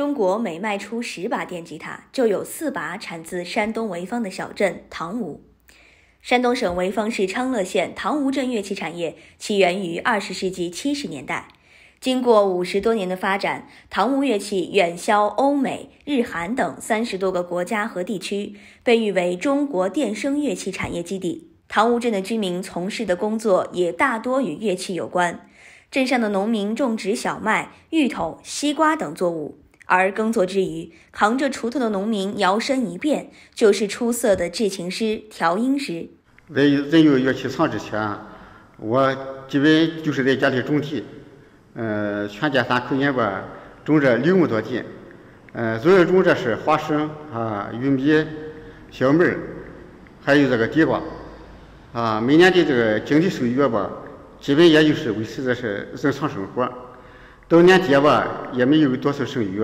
中国每卖出十把电吉他，就有四把产自山东潍坊的小镇唐吴。山东省潍坊市昌乐县唐吴镇乐器产业起源于二十世纪七十年代，经过五十多年的发展，唐吴乐器远销欧美、日韩等三十多个国家和地区，被誉为中国电声乐器产业基地。唐吴镇的居民从事的工作也大多与乐器有关。镇上的农民种植小麦、芋头、西瓜等作物，而耕作之余，扛着锄头的农民摇身一变，就是出色的制琴师、调音师。在人有乐器厂之前，我基本就是在家里种地，呃，全家三口人吧，种着六亩多地，呃，主要种着是花生啊、玉米、小麦，还有这个地瓜，啊，每年的这个经济收益吧。基本也就是维持着是日常生活，到年底吧也没有多少剩余。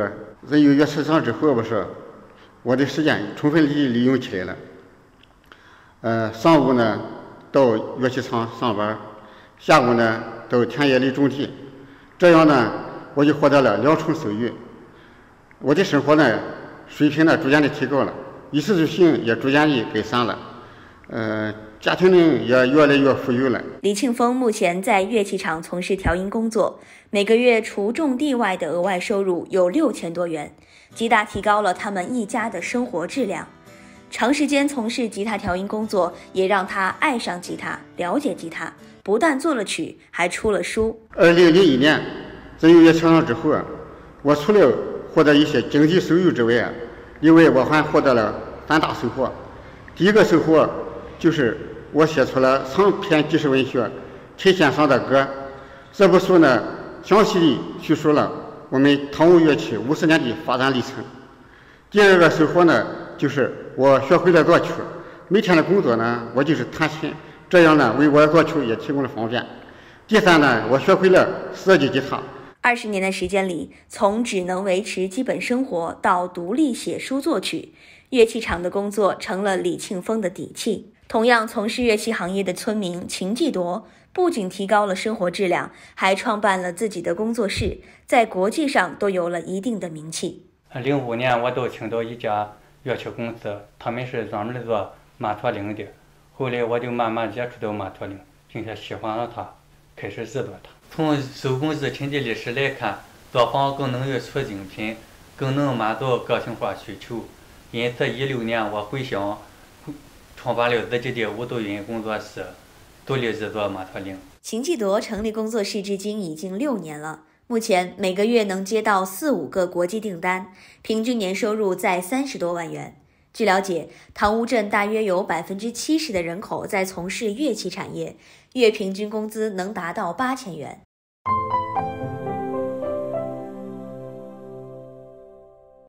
人有乐器厂之后不是，我的时间充分利利用起来了。呃，上午呢到乐器厂上班，下午呢到田野里种地，这样呢我就获得了两重收益。我的生活呢水平呢逐渐的提高了，衣食住行也逐渐的改善了。呃。家庭呢也越来越富裕了。李庆峰目前在乐器厂从事调音工作，每个月除种地外的额外收入有六千多元，极大提高了他们一家的生活质量。长时间从事吉他调音工作，也让他爱上吉他，了解吉他，不但作了曲，还出了书。二零零一年进入乐器厂之后啊，我除了获得一些经济收入之外啊，另外我还获得了三大收获。第一个收获就是。我写出了长篇纪实文学《陈先生的歌》，这部书呢，详细地叙述了我们唐吴乐器五十年的发展历程。第二个收获呢，就是我学会了作曲，每天的工作呢，我就是弹琴，这样呢，为我的作曲也提供了方便。第三呢，我学会了设计吉他。二十年的时间里，从只能维持基本生活到独立写书作曲，乐器厂的工作成了李庆峰的底气。同样从事乐器行业的村民秦继铎，不仅提高了生活质量，还创办了自己的工作室，在国际上都有了一定的名气。零五年，我到青岛一家乐器公司，他们是专门做马托铃的。后来我就慢慢接触到马托铃，并且喜欢了它，开始制作它。从手工制琴的历史来看，作坊更能出精品，更能满足个性化需求。因此，一六年我回乡。创办了自己的五度音工作室，独立制作马托铃。秦继铎成立工作室至今已经六年了，目前每个月能接到四五个国际订单，平均年收入在三十多万元。据了解，唐吴镇大约有百分之七十的人口在从事乐器产业，月平均工资能达到八千元。